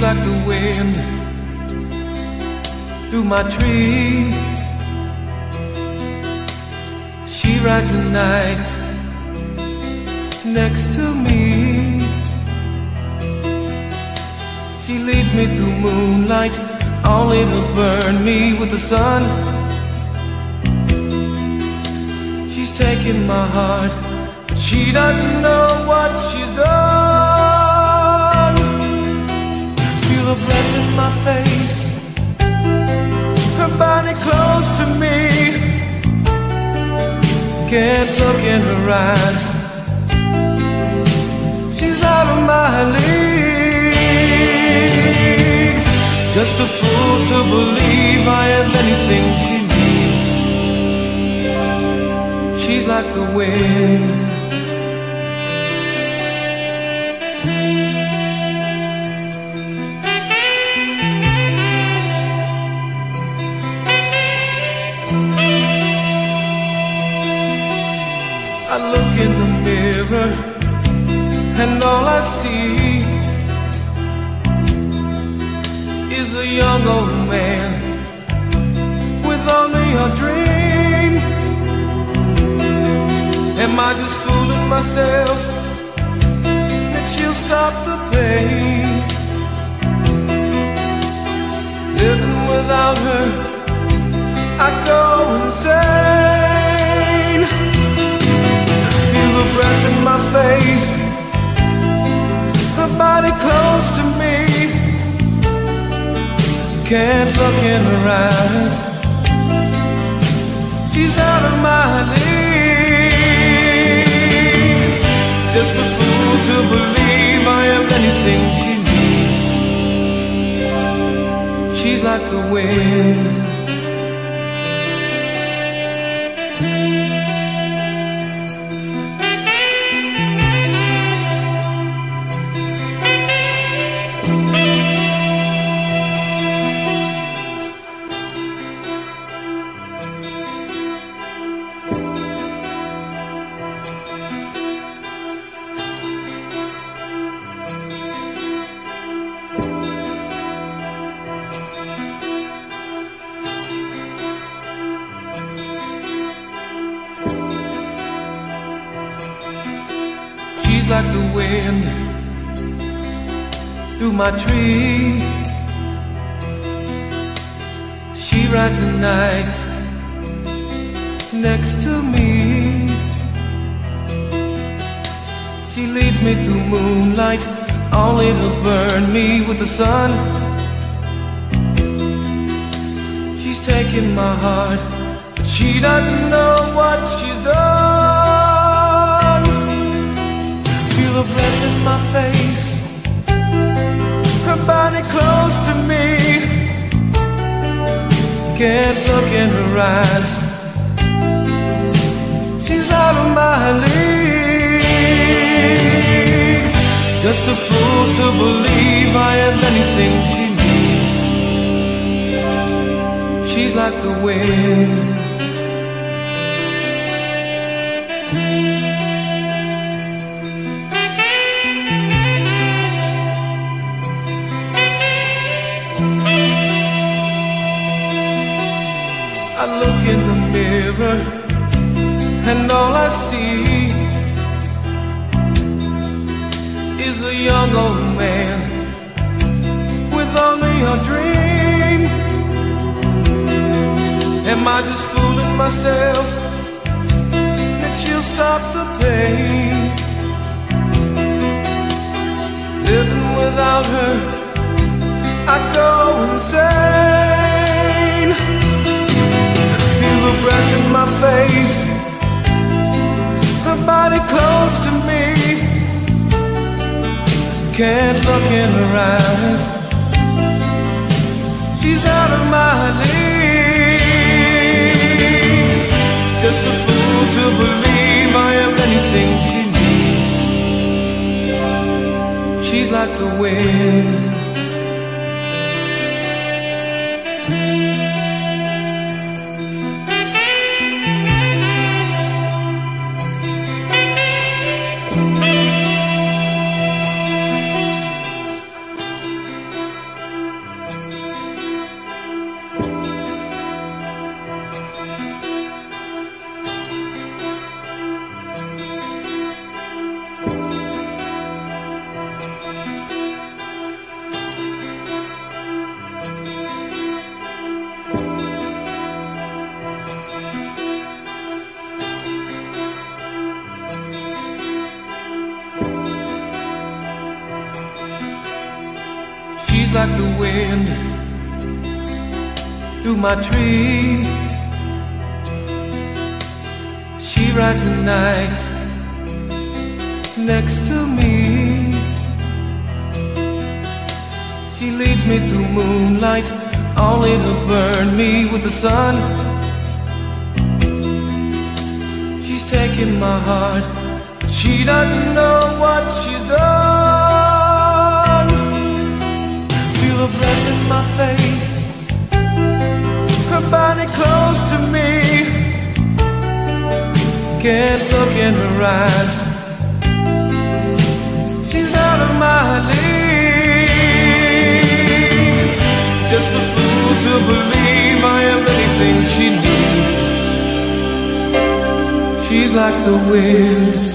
like the wind through my tree. She rides the night next to me. She leads me through moonlight, only to burn me with the sun. She's taking my heart, but she doesn't know what she's done. Eyes. She's out of my league. Just a fool to believe I have anything she needs. She's like the wind. I look in the mirror and all I see is a young old man with only a dream. Am I just fooling myself that she'll stop the pain? Living without her, I go Can't look in her eyes. She's out of my league. Just a fool to believe I am anything she needs. She's like the wind. Like the wind through my tree. She rides the night next to me. She leads me through moonlight, only to burn me with the sun. She's taking my heart, but she doesn't know what she's done. Her breath in my face, her body close to me. Can't look in her eyes. She's out of my league. Just a fool to believe I have anything she needs. She's like the wind. See is a young old man with only a dream. Am I just fooling myself that she'll stop the pain? Living without her, I go insane. Feel her breath in my face, close to me. Can't look in her eyes. She's out of my league. Just a fool to believe I am anything she needs. She's like the wind. Like the wind through my tree. She rides the night next to me. She leads me through moonlight, only to burn me with the sun. She's taking my heart, but she doesn't know what she's done. Her breath in my face, her body close to me. Can't look in her eyes. She's out of my league. Just a fool to believe I am anything she needs. She's like the wind.